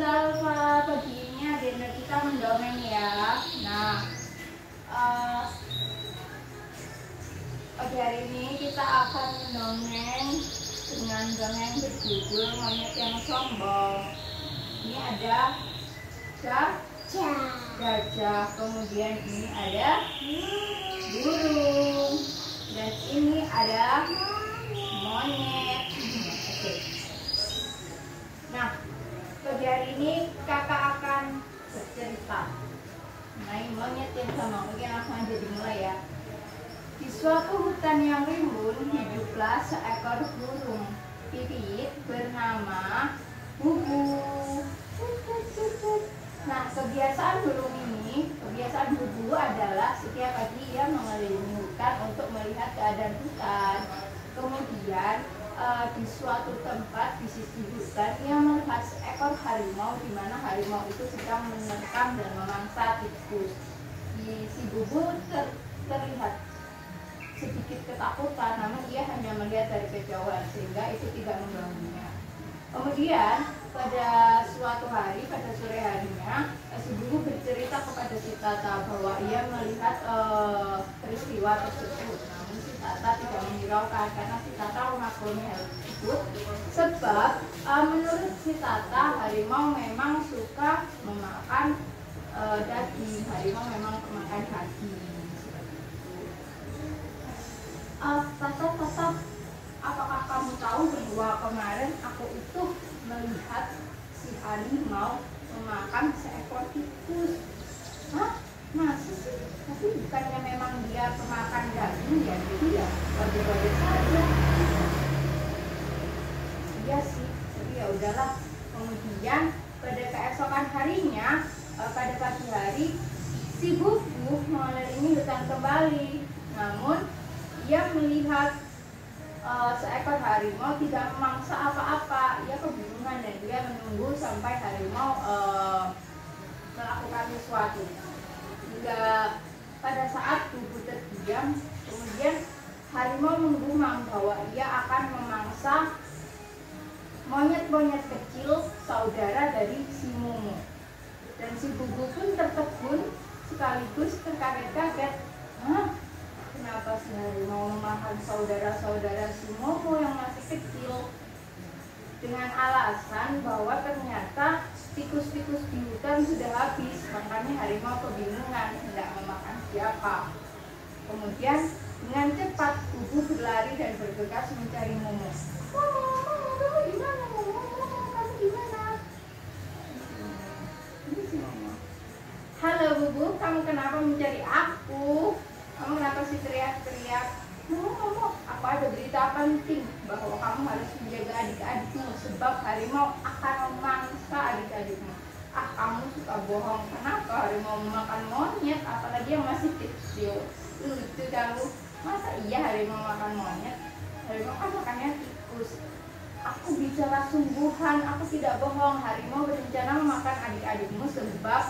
sudah pagi ini agenda kita mendongeng ya. Nah, uh, hari ini kita akan mendongeng dengan dongeng berjudul monyet yang sombong. Ini ada gajah, gajah, kemudian ini ada dan ini ada monyet. Oke. Nah, pagi hari ini kakak akan bercerita mengenai monyet yang sama. Oke, langsung aja dimulai ya. Di suatu hutan yang rimbun hiduplah seekor burung pipit bernama Bubu. Nah, kebiasaan burung ini, kebiasaan Bubu adalah setiap pagi ia mengelilingi hutan untuk melihat keadaan hutan. Kemudian uh, di suatu tempat di sisi hutan ia melihat seekor harimau di mana harimau itu sedang menerkam dan memangsa tikus. Di si bubu ter, terlihat sedikit ketakutan, namun ia hanya melihat dari kejauhan sehingga itu tidak mengganggunya. Kemudian pada suatu hari, pada sore harinya, si bubu bercerita kepada si Tata bahwa ia melihat uh, peristiwa tersebut. Namun si Tata tidak menghiraukan karena si Tata memaklumi hal tersebut. Sebab uh, menurut si Tata, harimau memang suka memakan uh, daging. Harimau memang memakan daging. Uh, Tata, Tata, apakah kamu tahu bahwa kemarin aku itu melihat si harimau memakan seekor tikus? Hah? Masa sih? Tapi bukannya memang dia pemakan daging ya, jadi ya wajar-wajar saja. Iya sih, tapi ya udahlah. Kemudian pada keesokan harinya, pada pagi hari, si bubu mengelilingi hutan kembali. Namun ia melihat uh, seekor harimau tidak memangsa apa-apa. Ia kebingungan dan dia menunggu sampai harimau uh, melakukan sesuatu. Hingga pada saat tubuh terdiam, kemudian harimau menggumam bahwa ia akan memangsa monyet-monyet kecil saudara dari si Momo. Si Bubu pun tertegun sekaligus terkaget-kaget. Hah? Kenapa si harimau memakan saudara-saudara si Momo yang masih kecil? Dengan alasan bahwa ternyata tikus-tikus di hutan sudah habis, makanya harimau kebingungan hendak memakan siapa. Kemudian dengan cepat Bubu berlari dan bergegas mencari Momo. Momo, Momo, kamu di mana? Momo, Momo, Bubu, kamu kenapa mencari aku? Kamu kenapa sih teriak-teriak? Momo, Momo, aku ada berita penting bahwa kamu harus menjaga adik-adikmu sebab harimau akan memangsa adik-adikmu. Ah, kamu suka bohong. Kenapa harimau memakan monyet apalagi yang masih kecil? Lucu kamu. Masa iya harimau makan monyet? Harimau kan makannya tikus. Aku bicara sungguhan, aku tidak bohong. Harimau berencana memakan adik-adikmu sebab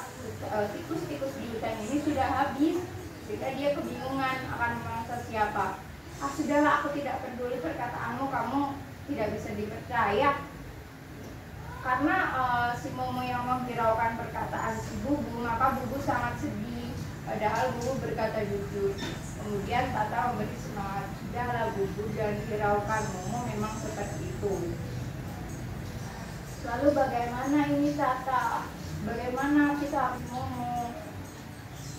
uh, tikus-tikus di hutan ini sudah habis. Jika dia kebingungan akan memangsa siapa. Ah sudahlah, aku tidak peduli perkataanmu, kamu tidak bisa dipercaya. Karena uh, si Momo yang menghiraukan perkataan si Bubu, maka Bubu sangat sedih. Padahal Bubu berkata jujur. Kemudian Tata memberi semangat. Sudahlah Bubu dan Momo memang seperti itu. Lalu bagaimana ini Tata? Bagaimana kita Momo?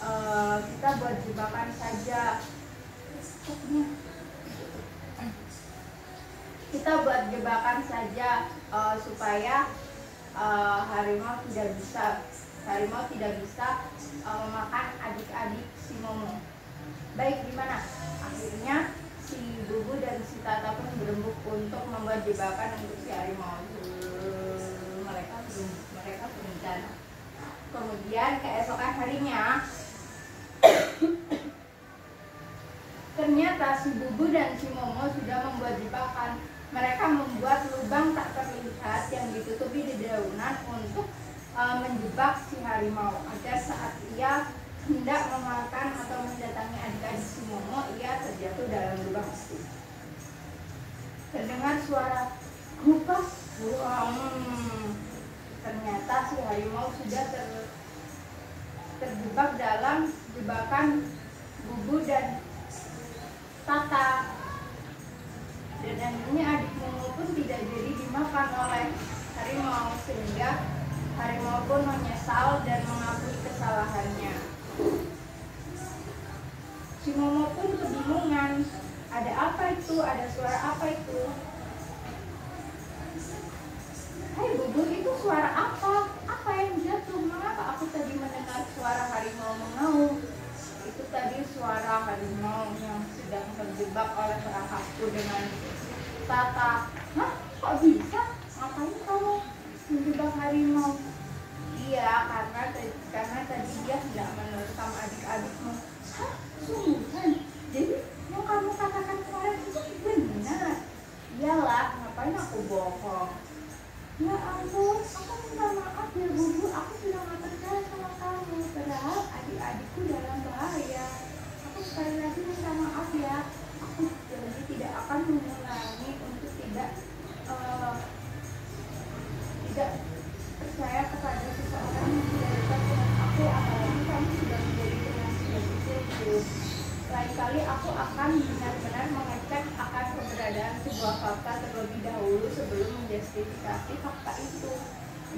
Uh, kita buat jebakan saja. Kita buat jebakan saja uh, supaya uh, harimau tidak bisa harimau tidak bisa memakan adik-adik si Momo. Baik gimana? Akhirnya si Bubu dan si Tata pun berembuk untuk membuat jebakan untuk si harimau. Mereka mereka berencana. Kemudian keesokan harinya ternyata si Bubu dan si Momo sudah membuat jebakan. Mereka membuat lubang tak terlihat yang ditutupi di daunan untuk uh, menjebak si harimau agar saat ia hendak memakan atau mendatangi adik-adik si Momo, ia terjatuh dalam lubang itu. Terdengar suara gupas, hmm, ternyata si harimau sudah ter, terjebak dalam jebakan bubu dan tata dan akhirnya adik Momo pun tidak jadi dimakan oleh harimau sehingga harimau pun menyesal dan mengakui kesalahannya si Momo pun kebingungan ada apa itu ada suara apa itu Hai Bubu, itu suara apa? Apa yang jatuh? Mengapa aku tadi mendengar suara harimau mengaum? Itu tadi suara harimau yang sedang terjebak oleh perangkapku dengan tata. Ngapain aku bohong? Ya ampun, aku minta maaf ya Bubu, aku sudah gak percaya sama kamu. Padahal adik-adikku dalam bahaya. Aku sekali lagi minta maaf ya. Aku janji tidak akan mengulangi untuk tidak uh, Tidak percaya kepada seseorang yang tidak dekat dengan aku. Apalagi kamu sudah menjadi teman sebagai lain kali aku akan benar-benar mengecek keberadaan sebuah fakta terlebih dahulu sebelum menjustifikasi fakta itu.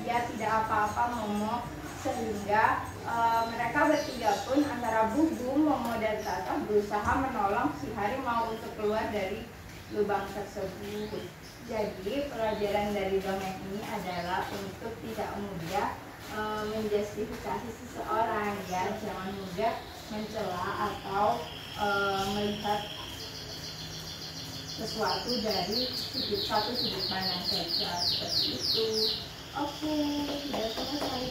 Ia tidak apa-apa Momo sehingga e, mereka bertiga pun antara Bubu, Momo dan Tata berusaha menolong si harimau untuk keluar dari lubang tersebut. Jadi pelajaran dari dongeng ini adalah untuk tidak mudah e, menjustifikasi seseorang ya, jangan mudah mencela atau e, melihat sesuatu dari sudut satu sudut pandang saja seperti itu. Oke okay, sudah selesai